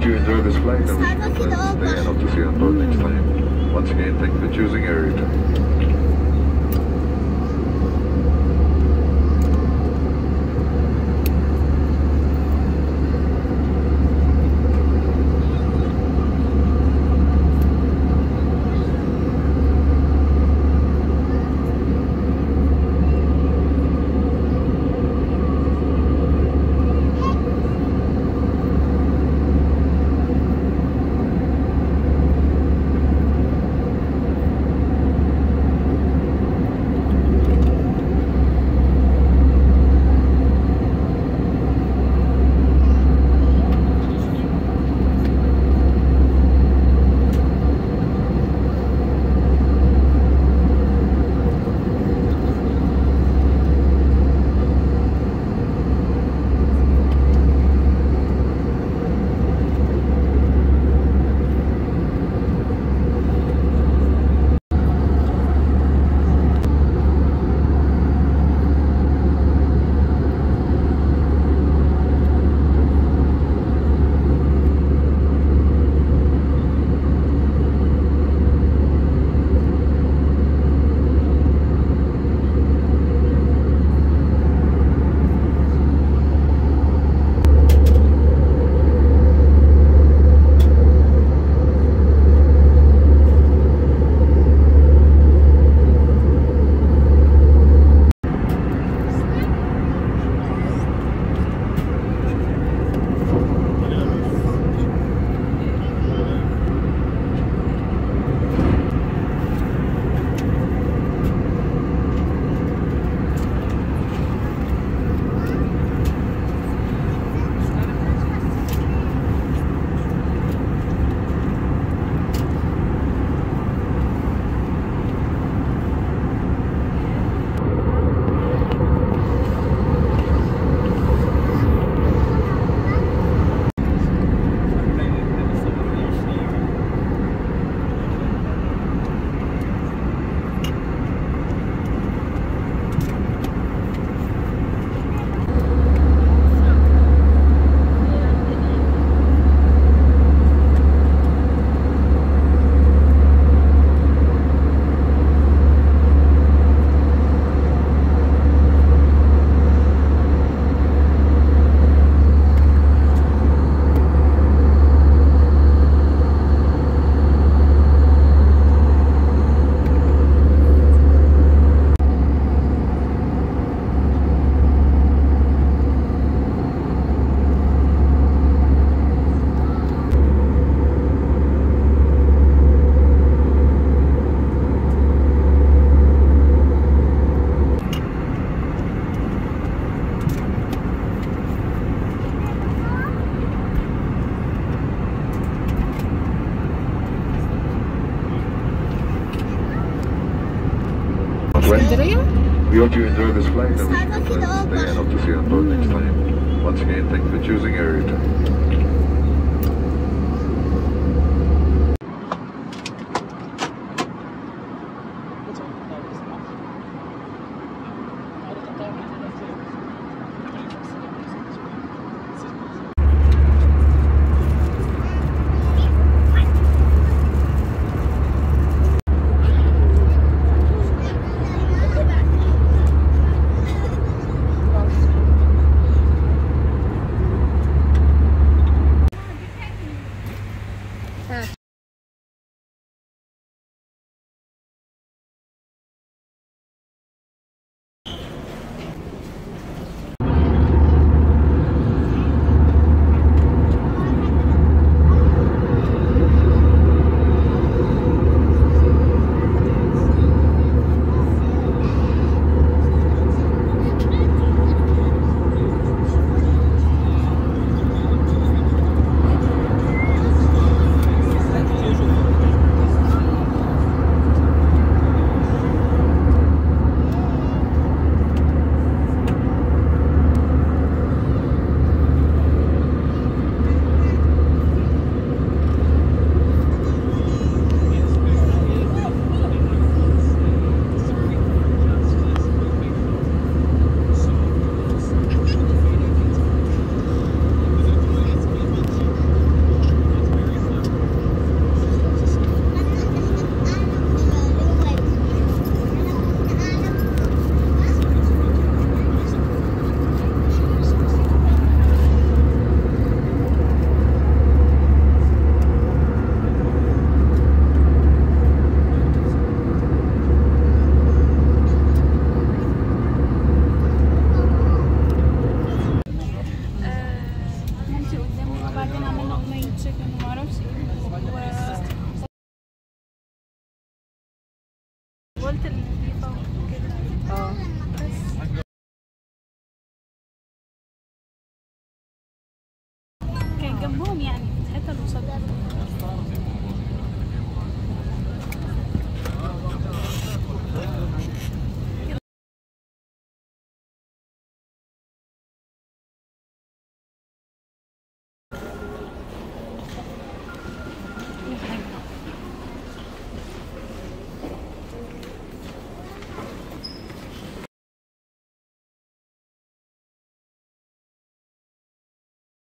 Hope you enjoy this flight and wish you and hope to see you on board next time. Once again, thank you for choosing Air Egypt. We hope you enjoy this flight and wish you a pleasant stay and hope to see you on board next time. Once again, thank you for choosing Air Return. قلت النظيفة وكده. آه.